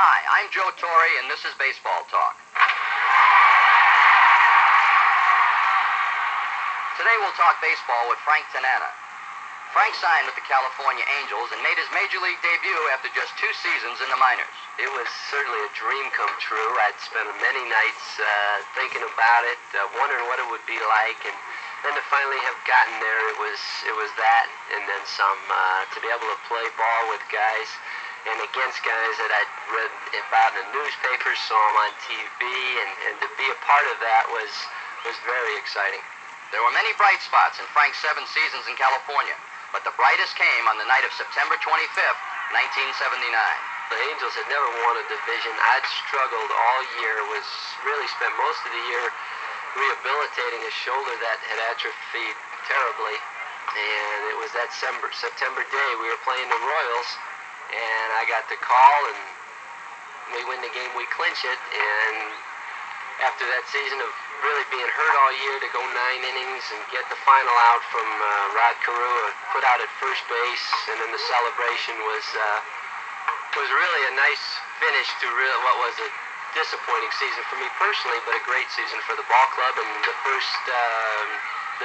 Hi, I'm Joe Torre, and this is Baseball Talk. Today we'll talk baseball with Frank Tanana. Frank signed with the California Angels and made his major league debut after just two seasons in the minors. It was certainly a dream come true. I'd spent many nights uh, thinking about it, uh, wondering what it would be like, and then to finally have gotten there, it was it was that, and then some. Uh, to be able to play ball with guys and against guys that I'd read about in the newspapers, saw them on TV, and, and to be a part of that was was very exciting. There were many bright spots in Frank's seven seasons in California, but the brightest came on the night of September 25th, 1979. The Angels had never won a division. I'd struggled all year, was really spent most of the year rehabilitating a shoulder that had atrophied terribly. And it was that September, September day we were playing the Royals, and I got the call, and we win the game, we clinch it, and after that season of really being hurt all year to go nine innings and get the final out from uh, Rod Carew, put out at first base, and then the celebration was uh, was really a nice finish to real, what was a disappointing season for me personally, but a great season for the ball club and the first um,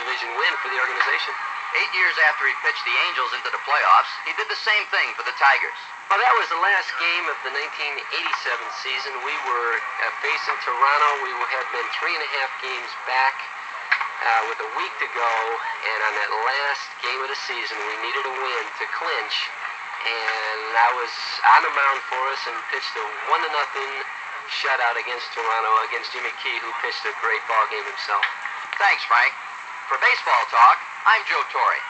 division win for the organization. Eight years after he pitched the Angels into the playoffs, he did the same thing for the Tigers. Well, that was the last game of the 1987 season. We were uh, facing Toronto. We had been three and a half games back uh, with a week to go, and on that last game of the season, we needed a win to clinch. And I was on the mound for us and pitched a one to nothing shutout against Toronto against Jimmy Key, who pitched a great ball game himself. Thanks, Frank. For baseball talk, I'm Joe Torre.